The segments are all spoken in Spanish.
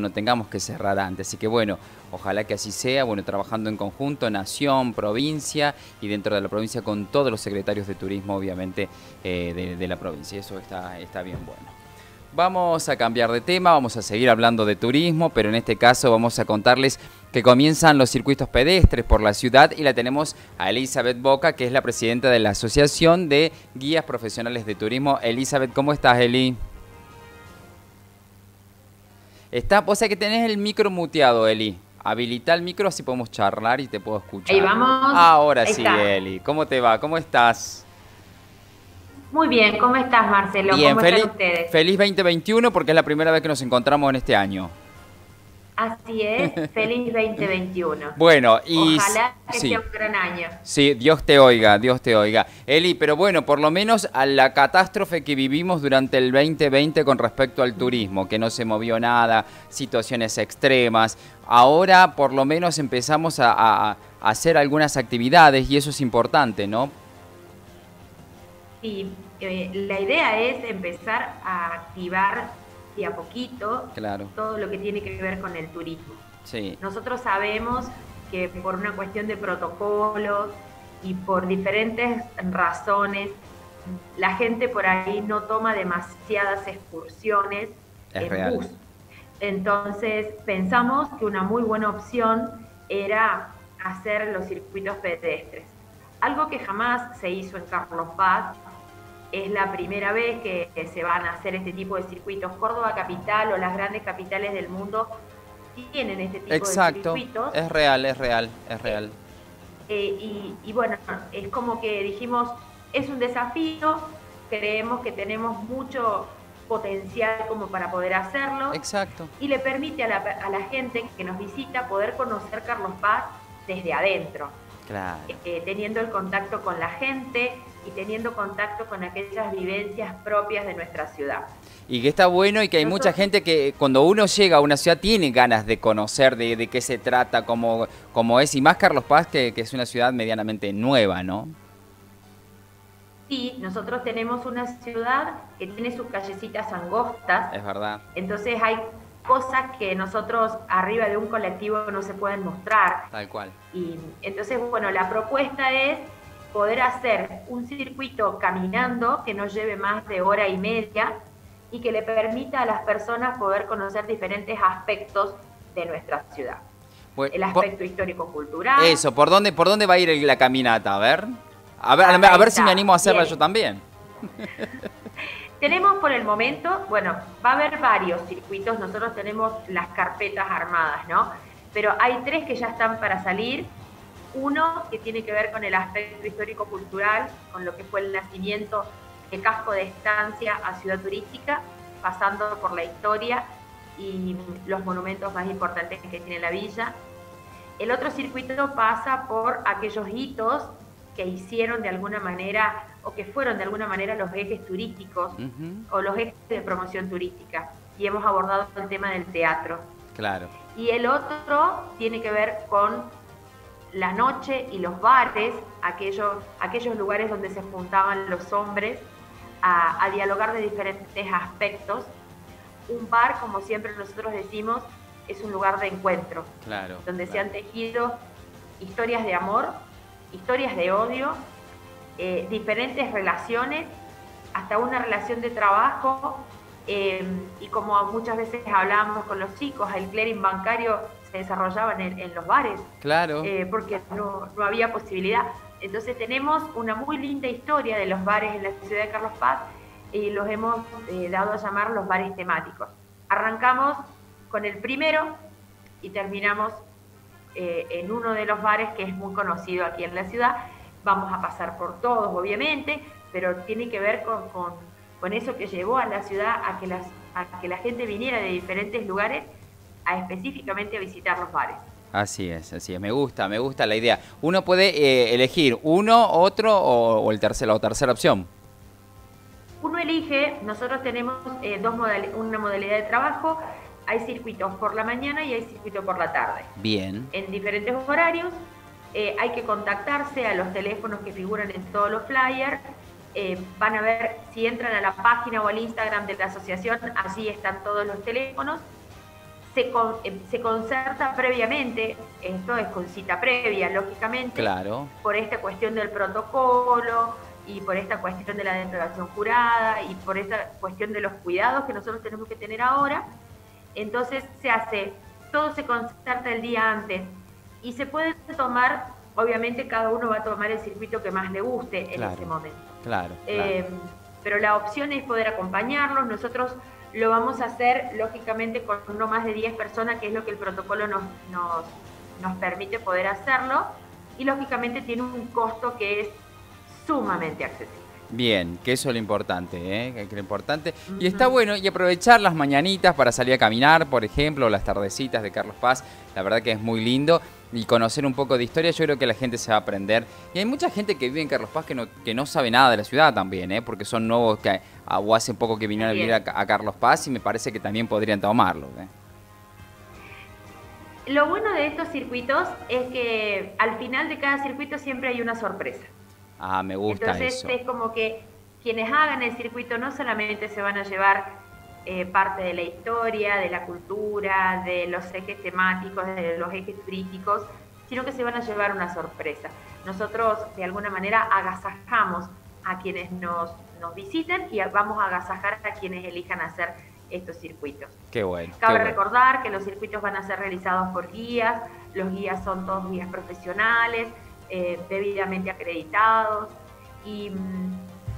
no, tengamos que cerrar antes. Así que bueno, ojalá que así sea, bueno, trabajando en conjunto, nación, provincia y dentro de la provincia con todos los secretarios de turismo, obviamente, eh, de, la provincia. Eso está, está bien bueno. Vamos a cambiar de tema, vamos a seguir hablando de turismo, pero en este caso vamos a contarles que comienzan los circuitos pedestres por la ciudad y la tenemos a Elizabeth Boca, que es la presidenta de la Asociación de Guías Profesionales de Turismo. Elizabeth, ¿cómo estás, Eli? Está, o sea que tenés el micro muteado, Eli. Habilita el micro así podemos charlar y te puedo escuchar. Ahí vamos. Ahora sí, Eli. ¿Cómo te va? ¿Cómo estás? Muy bien, ¿cómo estás, Marcelo? Bien, ¿Cómo feliz, están ustedes? Feliz 2021 porque es la primera vez que nos encontramos en este año. Así es, feliz 2021. Bueno, y... Ojalá que sea un gran año. Sí, Dios te oiga, Dios te oiga. Eli, pero bueno, por lo menos a la catástrofe que vivimos durante el 2020 con respecto al turismo, que no se movió nada, situaciones extremas, ahora por lo menos empezamos a, a hacer algunas actividades y eso es importante, ¿no? Sí, eh, la idea es empezar a activar de a poquito todo lo que tiene que ver con el turismo. Nosotros sabemos que por una cuestión de protocolos y por diferentes razones, la gente por ahí no toma demasiadas excursiones en bus. Entonces pensamos que una muy buena opción era hacer los circuitos pedestres. Algo que jamás se hizo en Carlos Paz es la primera vez que, se van a hacer este tipo de circuitos. Córdoba capital o las grandes capitales del mundo tienen este tipo de circuitos. Es real, es real, es real. Eh, y, bueno, es como que dijimos, es un desafío, creemos que tenemos mucho potencial como para poder hacerlo. Exacto. Y le permite a la, a la gente que nos visita poder conocer Carlos Paz desde adentro. Claro. Eh, teniendo el contacto con la gente, y teniendo contacto con aquellas vivencias propias de nuestra ciudad. Y que está bueno y que hay mucha gente que cuando uno llega a una ciudad tiene ganas de conocer de, qué se trata, cómo, cómo, es, y más Carlos Paz, que, es una ciudad medianamente nueva, ¿no? Sí, nosotros tenemos una ciudad que tiene sus callecitas angostas. Es verdad. Entonces hay cosas que nosotros arriba de un colectivo no se pueden mostrar. Tal cual. Y entonces, bueno, la propuesta es poder hacer un circuito caminando que no lleve más de hora y media y que le permita a las personas poder conocer diferentes aspectos de nuestra ciudad. el aspecto histórico-cultural. Eso, ¿por dónde, ¿por dónde va a ir la caminata? A ver, a ver, a ver si me animo a hacerla yo también. tenemos por el momento, bueno, va a haber varios circuitos, nosotros tenemos las carpetas armadas, ¿no? Pero hay tres que ya están para salir uno que tiene que ver con el aspecto histórico-cultural, con lo que fue el nacimiento de casco de estancia a ciudad turística, pasando por la historia y los monumentos más importantes que tiene la villa. El otro circuito pasa por aquellos hitos que hicieron de alguna manera o que fueron de alguna manera los ejes turísticos o los ejes de promoción turística. Y hemos abordado el tema del teatro. Claro. Y el otro tiene que ver con la noche y los bares, aquellos, aquellos lugares donde se juntaban los hombres a, dialogar de diferentes aspectos. Un bar, como siempre nosotros decimos, es un lugar de encuentro, claro, donde se han tejido historias de amor, historias de odio, eh, diferentes relaciones, hasta una relación de trabajo, eh, y como muchas veces hablábamos con los chicos, el clearing bancario se desarrollaban en, los bares. Claro. Eh, porque no, había posibilidad. Entonces tenemos una muy linda historia de los bares en la ciudad de Carlos Paz y los hemos eh, dado a llamar los bares temáticos. Arrancamos con el primero y terminamos eh, en uno de los bares que es muy conocido aquí en la ciudad. Vamos a pasar por todos, obviamente, pero tiene que ver con, con, con eso que llevó a la ciudad a que, las, a que la gente viniera de diferentes lugares específicamente a visitar los bares. Así es, así es. Me gusta, me gusta la idea. Uno puede eh, elegir uno, otro o, el tercero, o tercera opción. Uno elige, nosotros tenemos eh, dos una modalidad de trabajo. Hay circuitos por la mañana y hay circuitos por la tarde. Bien. En diferentes horarios. Eh, hay que contactarse a los teléfonos que figuran en todos los flyers. van a ver si entran a la página o al Instagram de la asociación, allí están todos los teléfonos se, eh, se concerta previamente, esto es con cita previa, lógicamente, claro. por esta cuestión del protocolo y por esta cuestión de la declaración jurada y por esta cuestión de los cuidados que nosotros tenemos que tener ahora. Entonces se hace, todo se concerta el día antes y se puede tomar, obviamente cada uno va a tomar el circuito que más le guste en ese momento. Claro, eh, pero la opción es poder acompañarlos. Nosotros lo vamos a hacer, lógicamente, con no más de 10 personas, que es lo que el protocolo nos, nos, nos permite poder hacerlo. Y lógicamente tiene un costo que es sumamente accesible. Bien, que eso es lo importante, ¿eh? que es lo importante. Y está bueno, y aprovechar las mañanitas para salir a caminar, por ejemplo, las tardecitas de Carlos Paz, la verdad que es muy lindo. Y conocer un poco de historia, yo creo que la gente se va a aprender. Y hay mucha gente que vive en Carlos Paz que no, que no sabe nada de la ciudad también, ¿eh? porque son nuevos que o hace poco que vinieron a vivir a, Carlos Paz y me parece que también podrían tomarlo. ¿eh? Lo bueno de estos circuitos es que al final de cada circuito siempre hay una sorpresa. Ah, me gusta Entonces es como que quienes hagan el circuito no solamente se van a llevar eh, parte de la historia, de la cultura, de los ejes temáticos, de los ejes turísticos, sino que se van a llevar una sorpresa. Nosotros de alguna manera agasajamos a quienes nos, nos visiten y vamos a agasajar a quienes elijan hacer estos circuitos. Qué bueno. Cabe recordar que los circuitos van a ser realizados por guías, los guías son todos guías profesionales, eh, debidamente acreditados y,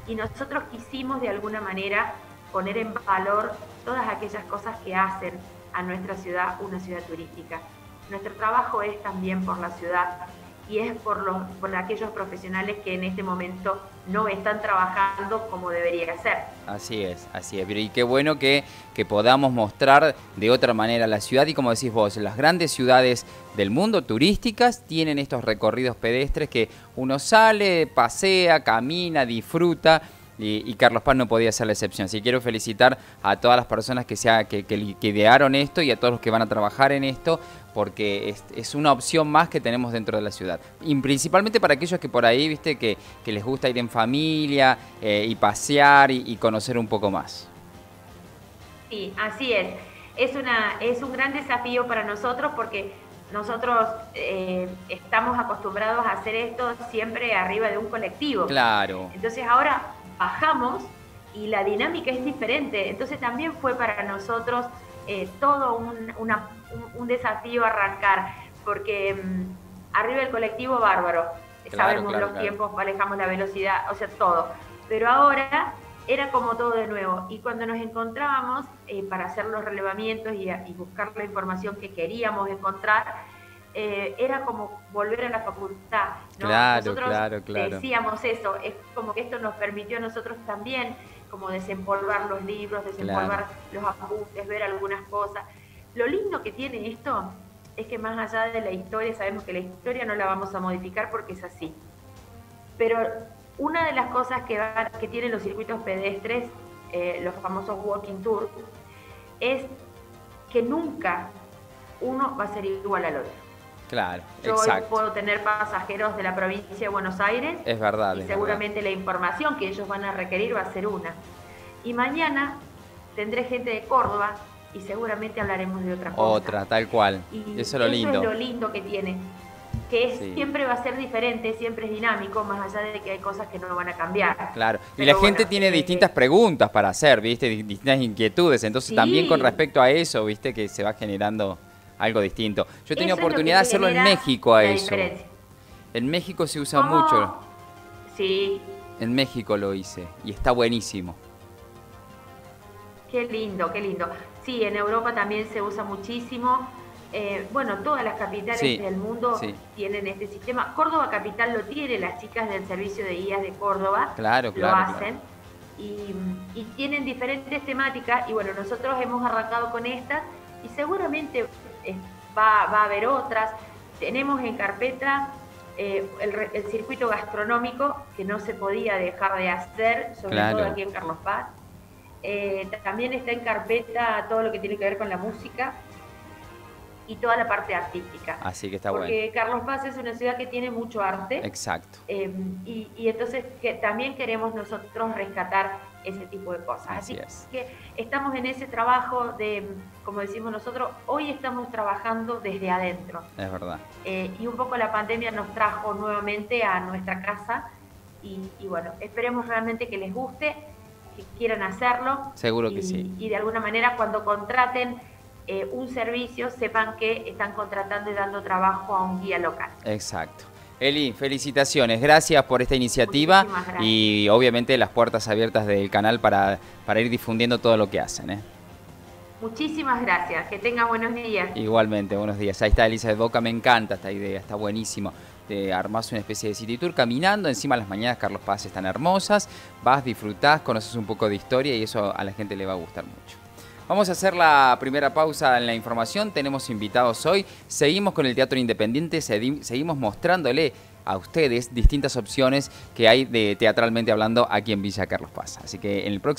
y nosotros quisimos de alguna manera poner en valor todas aquellas cosas que hacen a nuestra ciudad una ciudad turística. Nuestro trabajo es también por la ciudad y es por, los, por aquellos profesionales que en este momento no están trabajando como debería ser. Así es, así es. Y qué bueno que, que podamos mostrar de otra manera la ciudad y como decís vos, las grandes ciudades del mundo turísticas tienen estos recorridos pedestres que uno sale, pasea, camina, disfruta y, Carlos Paz no podía ser la excepción. Así que quiero felicitar a todas las personas que, sea, que, idearon esto y a todos los que van a trabajar en esto, porque es, una opción más que tenemos dentro de la ciudad. Y principalmente para aquellos que por ahí, viste, que, les gusta ir en familia eh, y pasear y, conocer un poco más. Sí, así es. Es, una, es un gran desafío para nosotros porque nosotros eh, estamos acostumbrados a hacer esto siempre arriba de un colectivo. Claro. Entonces ahora bajamos y la dinámica es diferente. Entonces también fue para nosotros eh, todo un, desafío arrancar, porque mm, arriba del colectivo bárbaro, sabemos los tiempos, manejamos la velocidad, o sea, todo. Pero ahora era como todo de nuevo. Y cuando nos encontrábamos eh, para hacer los relevamientos y, y buscar la información que queríamos encontrar, eh, era como volver a la facultad. Claro, nosotros claro, claro. decíamos eso, es como que esto nos permitió a nosotros también como desempolvar los libros, desempolvar los apuntes, ver algunas cosas. Lo lindo que tiene esto es que más allá de la historia, sabemos que la historia no la vamos a modificar porque es así. Pero una de las cosas que, que tienen los circuitos pedestres, eh, los famosos walking tours, es que nunca uno va a ser igual al otro. Claro, Yo hoy puedo tener pasajeros de la provincia de Buenos Aires. Es verdad. Y seguramente la información que ellos van a requerir va a ser una. Y mañana tendré gente de Córdoba y seguramente hablaremos de otra cosa. Otra, tal cual. Y eso es lo lindo. es lo lindo que tiene. Que siempre va a ser diferente, siempre es dinámico, más allá de que hay cosas que no van a cambiar. Claro. y la gente tiene eh, distintas preguntas para hacer, ¿viste? Distintas inquietudes. Entonces, también con respecto a eso, ¿viste? Que se va generando algo distinto. Yo tenido oportunidad de hacerlo en México a eso. En México se usa mucho. Sí. En México lo hice y está buenísimo. Qué lindo, qué lindo. Sí, en Europa también se usa muchísimo. Eh, bueno, todas las capitales del mundo tienen este sistema. Córdoba Capital lo tiene, las chicas del servicio de guías de Córdoba claro, lo hacen. Y, y, tienen diferentes temáticas y bueno, nosotros hemos arrancado con estas y seguramente va, a haber otras. Tenemos en carpeta eh, el, circuito gastronómico que no se podía dejar de hacer, sobre todo aquí en Carlos Paz. Eh, también está en carpeta todo lo que tiene que ver con la música y toda la parte artística. Así que está Porque Carlos Paz es una ciudad que tiene mucho arte. Exacto. Eh, y, y, entonces que también queremos nosotros rescatar ese tipo de cosas. Así, que estamos en ese trabajo de, como decimos nosotros, hoy estamos trabajando desde adentro. Es verdad. Eh, y un poco la pandemia nos trajo nuevamente a nuestra casa y, bueno, esperemos realmente que les guste, que quieran hacerlo. Seguro que sí. Y de alguna manera cuando contraten eh, un servicio sepan que están contratando y dando trabajo a un guía local. Exacto. Eli, felicitaciones, gracias por esta iniciativa y obviamente las puertas abiertas del canal para, para ir difundiendo todo lo que hacen. ¿eh? Muchísimas gracias, que tenga buenos días. Igualmente, buenos días. Ahí está Elisa de Boca, me encanta esta idea, está buenísimo. Te armás una especie de city tour caminando, encima las mañanas Carlos Paz están hermosas, vas, disfrutás, conoces un poco de historia y eso a la gente le va a gustar mucho. Vamos a hacer la primera pausa en la información. Tenemos invitados hoy. Seguimos con el Teatro Independiente. Seguimos mostrándole a ustedes distintas opciones que hay de teatralmente hablando aquí en Villa Carlos Paz. Así que en el próximo